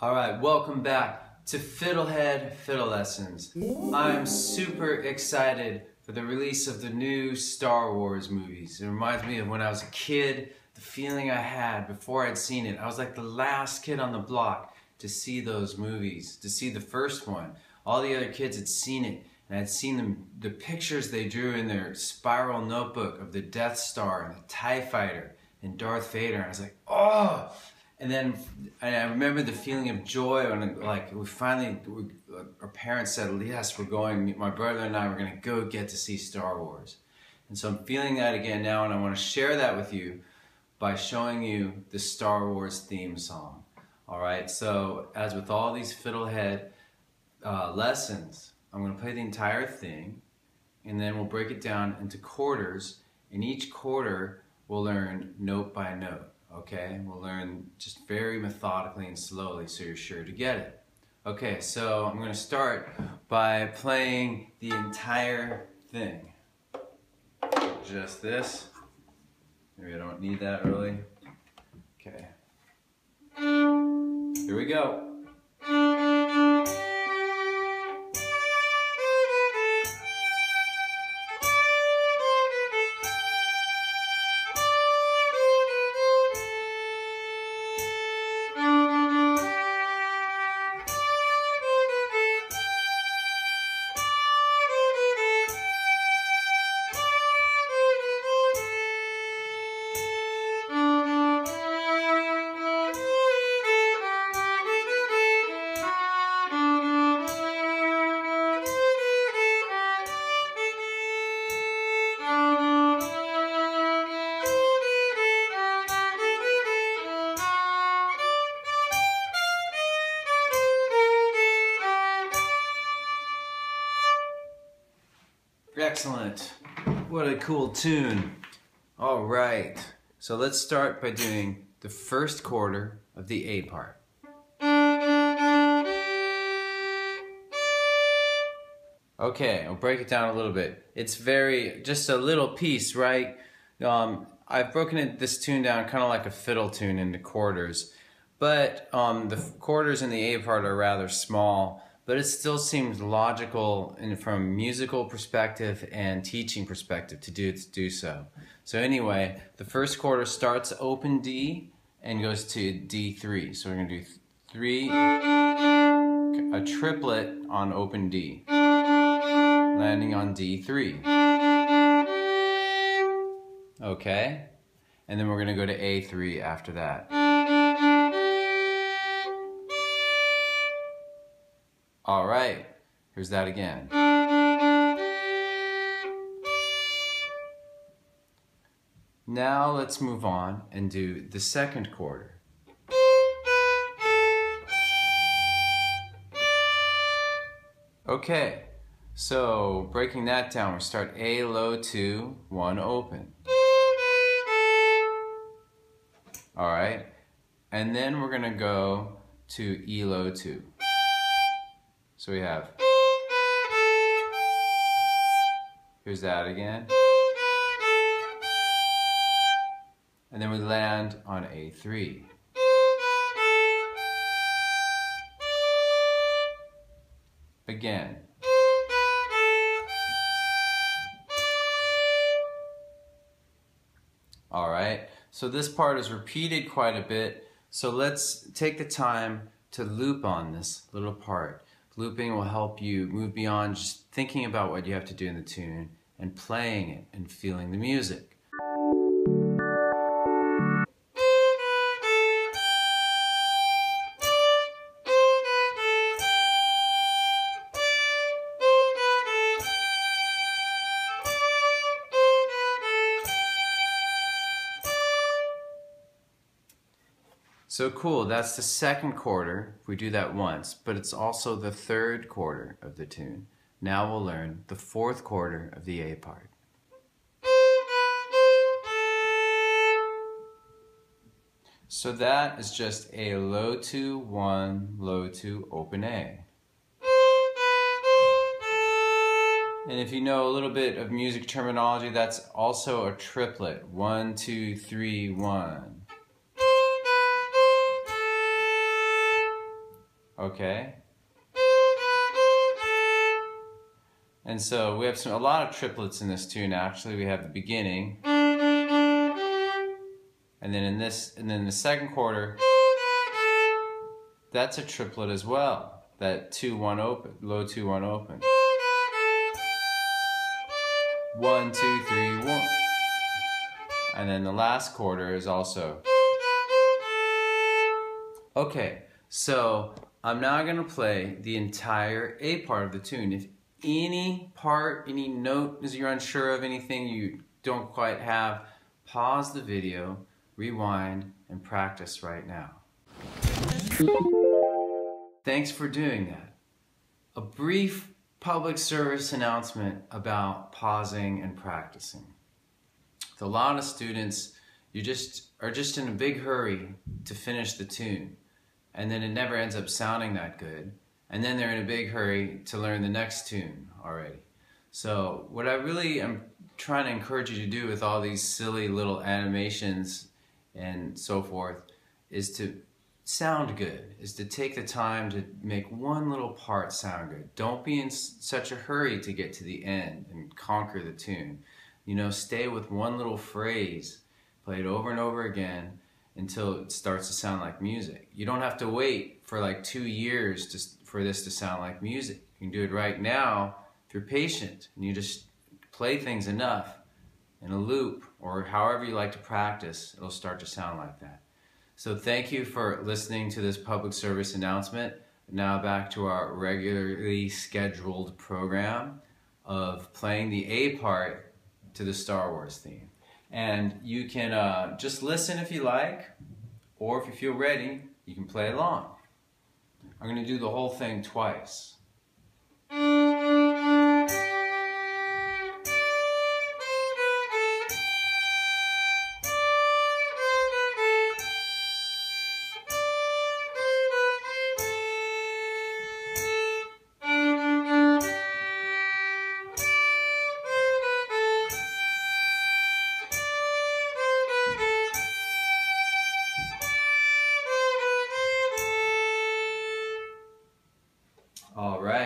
All right, welcome back to FiddleHed Fiddle Lessons. I'm super excited for the release of the new Star Wars movies. It reminds me of when I was a kid, the feeling I had before I'd seen it. I was like the last kid on the block to see those movies, to see the first one. All the other kids had seen it, and I'd seen them, the pictures they drew in their spiral notebook of the Death Star and the TIE Fighter and Darth Vader. And I was like, oh! And then I remember the feeling of joy when like we finally we, our parents said yes we're going. My brother and I were going to go get to see Star Wars. And so I'm feeling that again now and I want to share that with you by showing you the Star Wars theme song all right? So as with all these FiddleHed uh, lessons I'm going to play the entire thing and then we'll break it down into quarters and each quarter we'll learn note by note okay? We'll learn just very methodically and slowly so you're sure to get it. Okay, so I'm going to start by playing the entire thing. Just this. Maybe I don't need that really. Okay. Here we go. Excellent. What a cool tune. All right. So let's start by doing the first quarter of the A part. Okay, I'll break it down a little bit. It's very, just a little piece, right? Um, I've broken it, this tune down kind of like a fiddle tune into quarters, but um, the quarters in the A part are rather small but it still seems logical in, from musical perspective and teaching perspective to do, to do so. So anyway, the first quarter starts open D and goes to D3. So we're going to do three, a triplet on open D, landing on D3. Okay? And then we're going to go to A3 after that. All right, here's that again. Now let's move on and do the second quarter. Okay, so breaking that down, we start A low 2, 1 open. All right, and then we're gonna go to E low 2. So we have, here's that again. And then we land on A3. Again. All right, so this part is repeated quite a bit. So let's take the time to loop on this little part. Looping will help you move beyond just thinking about what you have to do in the tune and playing it and feeling the music. So cool, that's the second quarter. We do that once, but it's also the third quarter of the tune. Now we'll learn the fourth quarter of the A part. So that is just a low 2, 1, low 2, open A. And if you know a little bit of music terminology, that's also a triplet. One, two, three, one. Okay? And so we have some, a lot of triplets in this tune actually. We have the beginning. And then in this, and then the second quarter, that's a triplet as well. That 2-1 open, low 2-1 open. One, two, three, one. And then the last quarter is also. Okay, so I'm now gonna play the entire A part of the tune. If any part, any note is you're unsure of, anything you don't quite have, pause the video, rewind, and practice right now. Thanks for doing that. A brief public service announcement about pausing and practicing. With a lot of students, you just are just in a big hurry to finish the tune, and then it never ends up sounding that good, and then they're in a big hurry to learn the next tune already. So what I really am trying to encourage you to do with all these silly little animations and so forth is to sound good, is to take the time to make one little part sound good. Don't be in such a hurry to get to the end and conquer the tune. You know, stay with one little phrase, play it over and over again until it starts to sound like music. You don't have to wait for like two years to, for this to sound like music. You can do it right now if you're patient and you just play things enough in a loop or however you like to practice, it'll start to sound like that. So thank you for listening to this public service announcement. Now back to our regularly scheduled program of playing the A part to the Star Wars theme. And you can uh, just listen if you like, or if you feel ready, you can play along. I'm going to do the whole thing twice.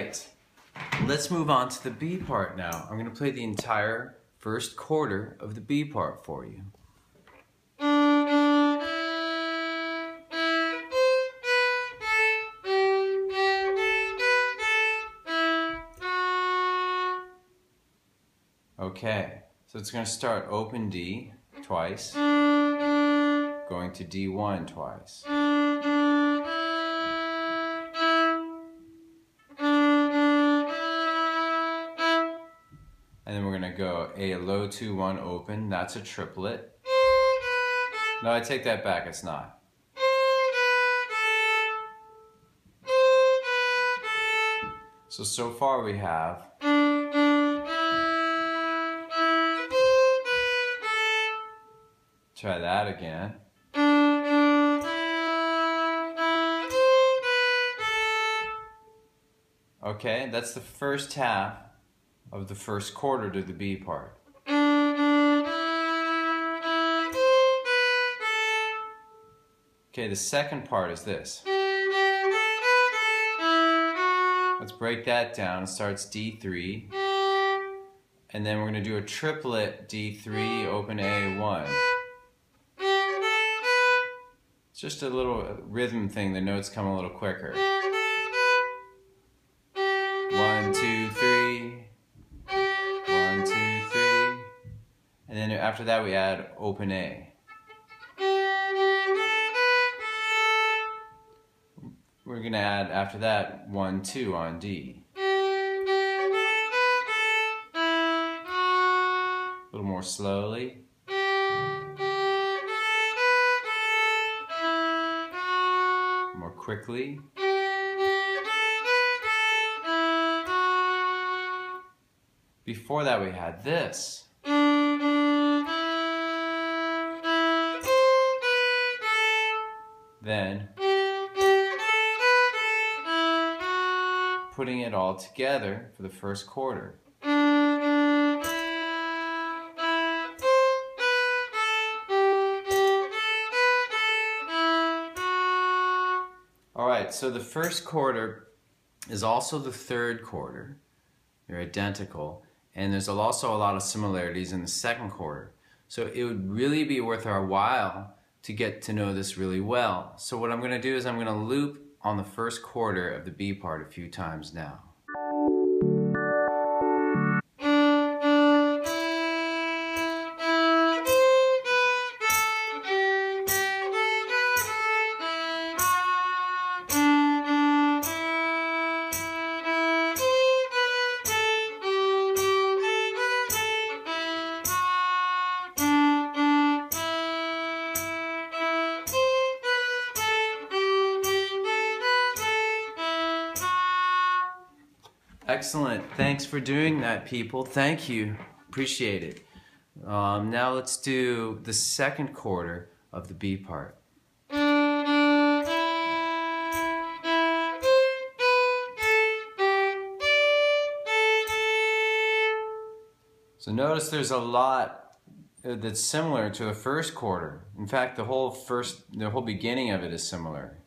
Right, let's move on to the B part now. I'm gonna play the entire first quarter of the B part for you. Okay, so it's gonna start open D twice, going to D1 twice. Go a low two one open. That's a triplet. No, I take that back. It's not. So so far we have. Try that again. Okay, that's the first half of the first quarter to the B part. Okay, the second part is this. Let's break that down. It starts D3. And then we're going to do a triplet D3, open A1. It's just a little rhythm thing, the notes come a little quicker. After that we add open A. We're gonna add after that one, two on D. A little more slowly. More quickly. Before that we had this. Then putting it all together for the first quarter. All right, so the first quarter is also the third quarter. They're identical. And there's also a lot of similarities in the second quarter. So it would really be worth our while to get to know this really well. So what I'm going to do is I'm going to loop on the first quarter of the B part a few times now. Excellent. Thanks for doing that, people. Thank you. Appreciate it. Um, now let's do the second quarter of the B part. So notice there's a lot uh, that's similar to the first quarter. In fact, the whole first, the whole beginning of it is similar.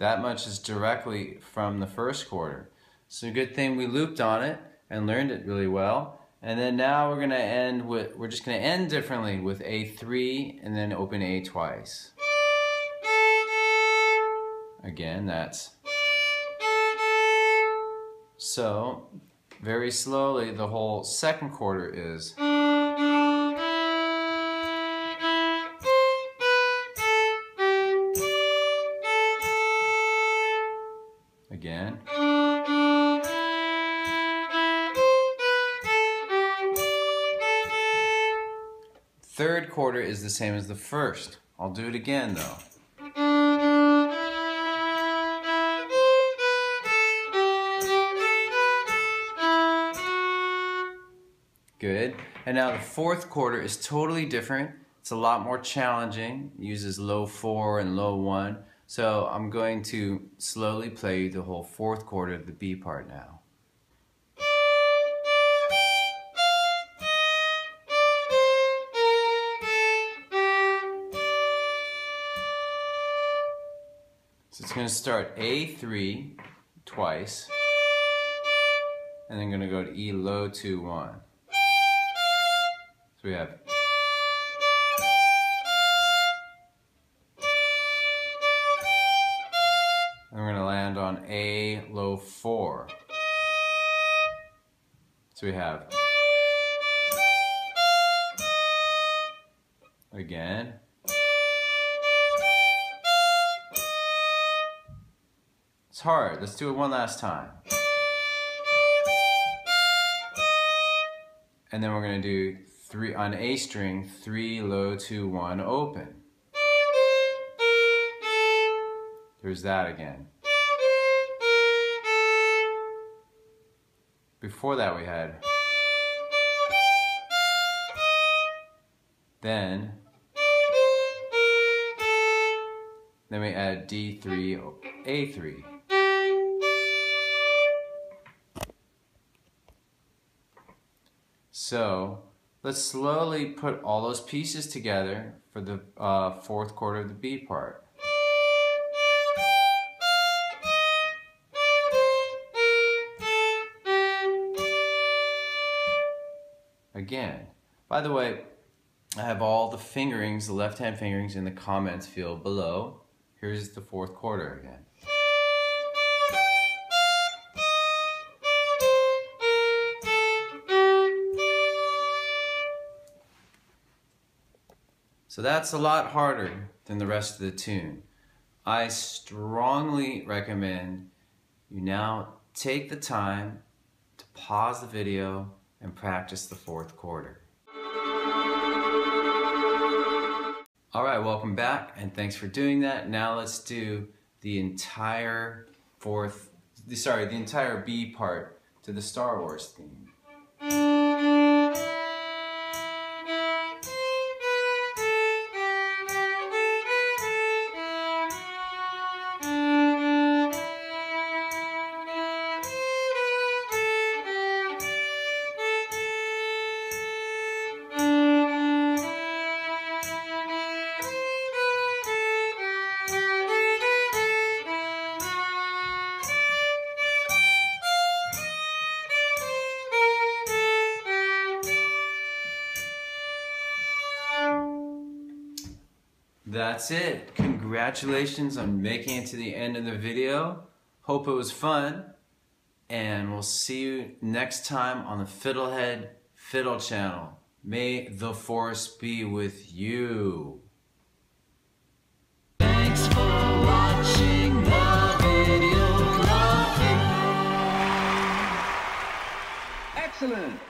That much is directly from the first quarter. So good thing we looped on it and learned it really well. And then now we're going to end with, we're just going to end differently with A3 and then open A twice. Again, that's. So, very slowly, the whole second quarter is. Quarter is the same as the first. I'll do it again though. Good. And now the fourth quarter is totally different. It's a lot more challenging. It uses low four and low one. So I'm going to slowly play the whole fourth quarter of the B part now. So it's going to start A3 twice, and then going to go to E low 2 1. So we have And we're going to land on A low 4. So we have again. It's hard. Let's do it one last time. And then we're going to do three on A string, three low, two, one, open. There's that again. Before that we had then then we add D3 A3 so let's slowly put all those pieces together for the uh, fourth quarter of the B part again. By the way, I have all the fingerings, the left-hand fingerings in the comments field below. Here's the fourth quarter again. So that's a lot harder than the rest of the tune. I strongly recommend you now take the time to pause the video and practice the fourth quarter. All right, welcome back and thanks for doing that. Now let's do the entire fourth, sorry, the entire B part to the Star Wars theme. That's it. Congratulations on making it to the end of the video. Hope it was fun. And we'll see you next time on the FiddleHed Fiddle channel. May the force be with you. Thanks for watching the video. Love you. Excellent.